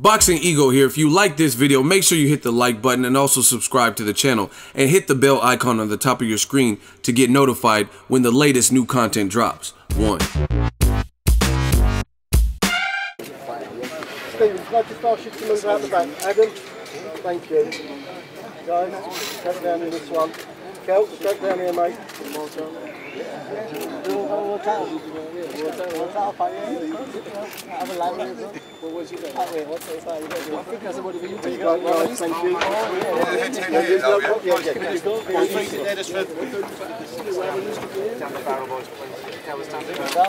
Boxing Ego here. If you like this video, make sure you hit the like button and also subscribe to the channel and hit the bell icon on the top of your screen to get notified when the latest new content drops. One. Thank you. Guys, down in this one. Kell, down here, mate. Right, guys, thank you. Yeah, yeah.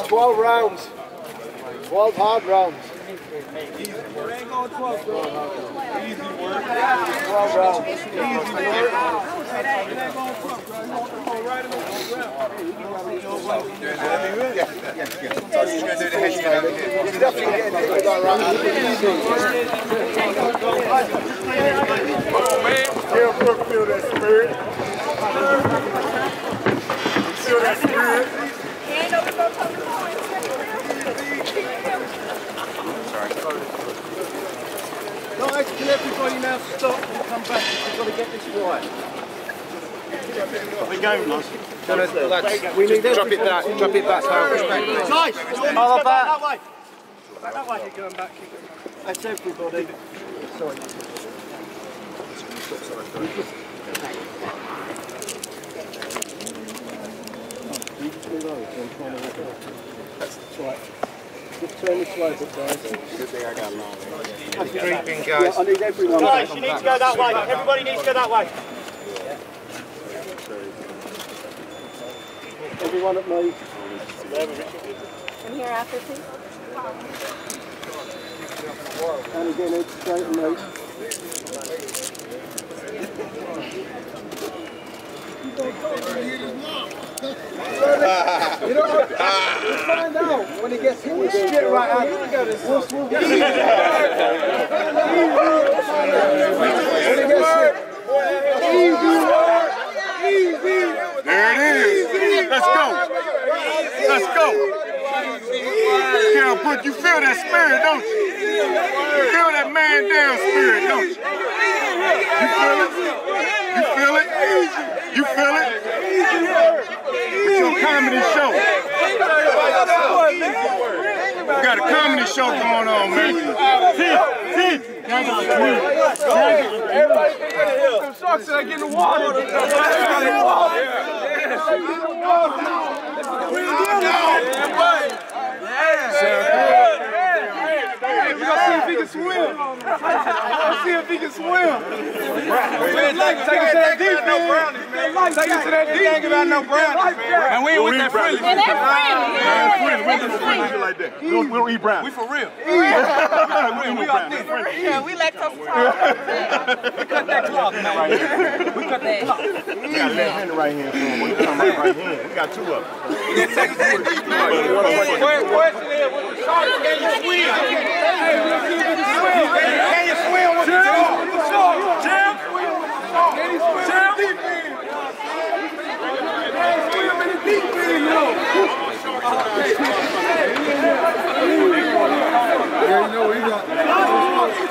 Twelve rounds. Twelve hard rounds. Twelve rounds. Feel, feel, feel that spirit. Feel that spirit. Guys, can everybody now stop and come back? We've got to get this right. We go, man. We need to drop it back. Drop it back. Nice. All of that. Way, you're going back. That's everybody. Sorry, stop sorry. That's right. Just turn this way bit, guys. I long. Creeping, guys. I need everyone. Guys, you need to go that way. Everybody needs to go that way. Everyone at me. And here after please. And again, it's straight and me. You know what? We'll find out when he gets hit with shit right out. We'll, we'll get When he gets hit. Easy work. Easy. There it is. Let's go. Let's go. Yeah, but you feel that spirit, don't you? You feel that man down spirit, don't you? You feel it? You feel it? You feel it? It's your comedy show. We got a comedy show going on, man. Everybody get in here. Sharks that get in the water. We're gonna see if he can swim. We're gonna see if he can swim. Take to that deep end. Take it to that deep end. about no brownies, man. And we ain't with that friendly. And that's friendly. We don't do like that. We don't, eat brown. We for real. we don't eat brown. Yeah, we lactose intolerant. We cut that cloth, man. We cut that cloth. We got left handed right hand for him. We got right right. We got two of them. Question is, with the sharks, can you swim?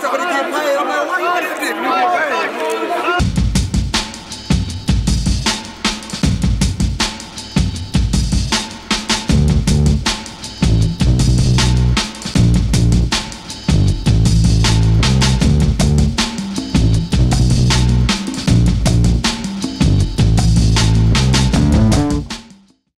somebody get paid. I'm like, why you getting paid?